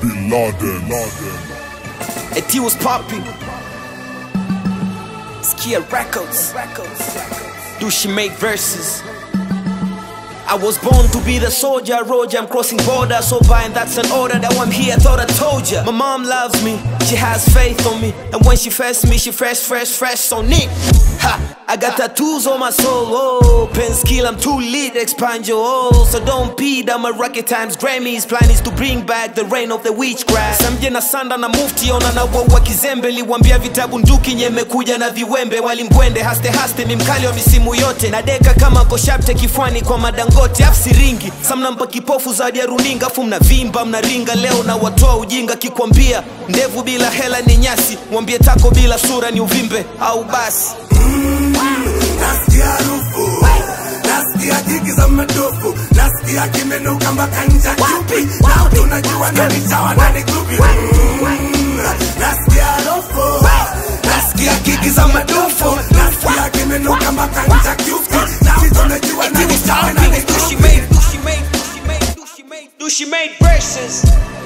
Bin Laden. It was popping. Skia Records. Do she make verses? I was born to be the soldier, Roger. I'm crossing borders, so and that's an order. That I'm here, thought I told ya. My mom loves me, she has faith on me, and when she first me, she fresh, fresh, fresh on it. Ha! I got tattoos on my soul, oh Pen skill, I'm too lit, expand your oh So don't pee, I'm a rocket times Grammys. Plan is to bring back the reign of the witchcraft. Samje na sanda na mufti ona na wawa kizembe Liwambia vitabu nduki nyemekuja na viwembe. Walimgwende haste haste ni mkali wa misimu yote. Na deka kama koshapte kifwani kwa madangote Afsi ringi, samnampa kipofu zaidi ya runinga Afu mnavimba, mnaringa. Leo na watoa ujinga Kikwambia, ndevu bila hela ni nyasi. Mwambie tako bila sura ni uvimbe au basi nasikia harufu nasikia jigi za madofu nasikia kimenuka mpaka nja chupi na tunajua nani chawa nani Mm, nasikia harufu nasikia kiki za madofu nasikia kimenuka mpaka nja chupi na tunajua nani chawa nani made, do she made, do